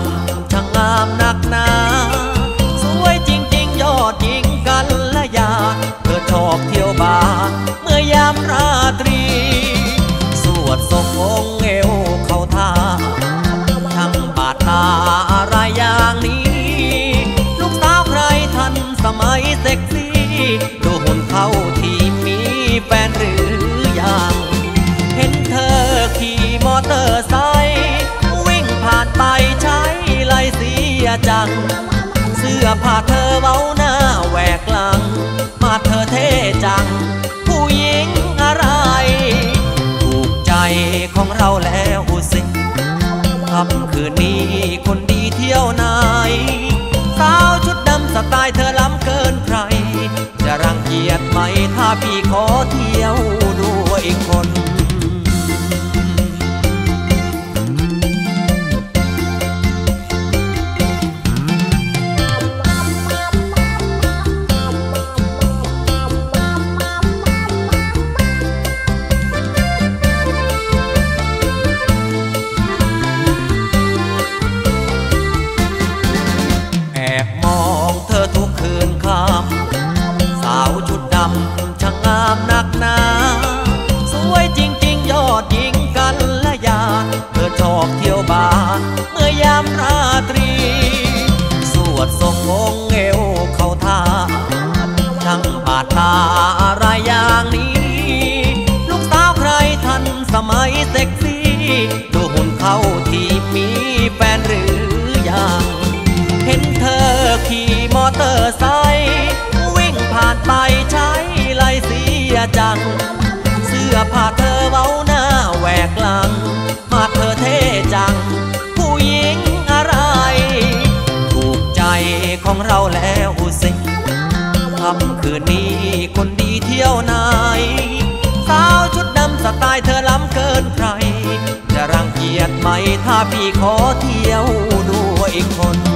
ำช่างงามนักหนา สวยจริงๆ ยอดหญิงกันละยา เธอชอบเที่ยวบาเมื่อยามราตรี สวดสรงองเอวเข้าท่าทั้งบาดตาอะไรอย่างนี้ ลูกสาวใครทันสมัยเซ็กซี่ ดูหุ่นเขาที่มีแฟน เสื้อผ้าเธอเว้าหน้าแหวกหลัง มาเธอเท่จัง ผู้หญิงอะไร ถูกใจของเราแล้วสิค่ำคืนนี้คนดีเที่ยวไหนสาวชุดดำสไตล์เธอล้ำเกินใคร จะรังเกียจไหมถ้าพี่ขอเที่ยวด้วยคน สมัยเซ็กซี่ดูหุ่นเขาที่มีแฟนหรือยัง เห็นเธอขี่มอเตอร์ไซค์วิ่งผ่านไปใช้ไลเสียจัง เสื้อผ้าเธอเว้าหน้าแหวกหลัง มาเธอเท่จัง ผู้หญิงอะไร ถูกใจของเราแล้วสิค่ำคืนนี้คนดีเที่ยวไหนสาวชุดดำสไตล์เธอ ถ้าพี่ขอเที่ยวด้วยคน